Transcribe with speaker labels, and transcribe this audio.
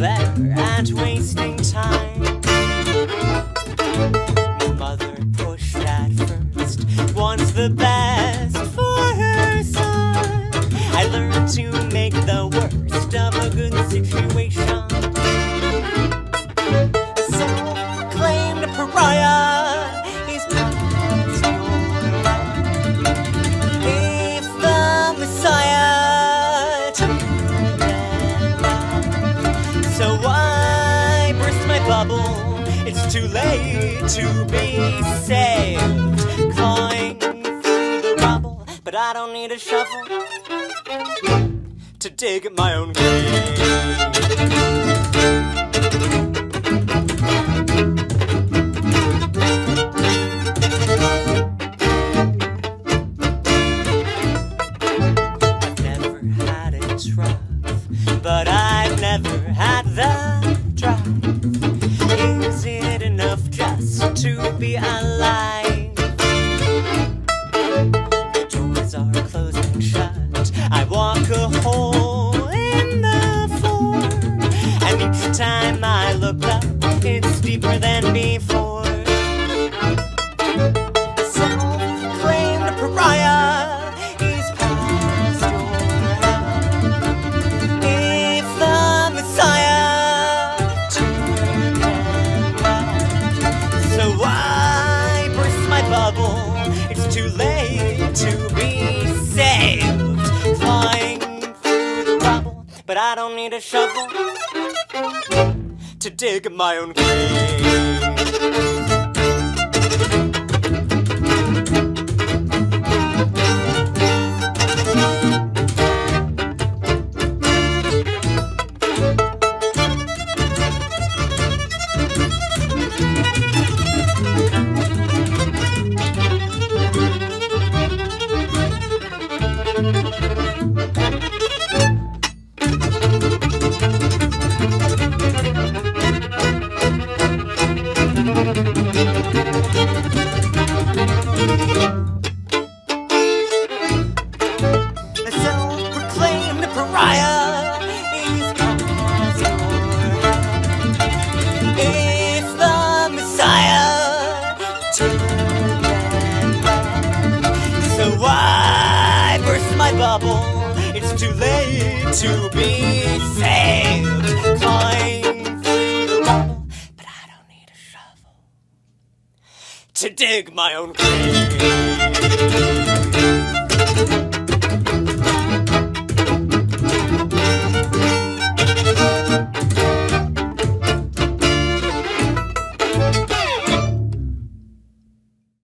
Speaker 1: clever at wasting time. Your mother pushed at first, wants the best for her son. I learned to make the worst of a good situation. Self-claimed pariah. So why burst my bubble? It's too late to be saved. Clawing through the rubble, but I don't need a shovel to dig my own grave. I've never had it rough, but I've never had the drive. Is it enough just to be alive? The doors are closing shut. I walk a hole in the floor, and each time I look up, it's deeper than before. Too late to be saved. Flying through the rubble, but I don't need a shovel to dig my own grave. Bubble? It's too late to be saved. Climb through the rubble, but I don't need a shovel to dig my own grave.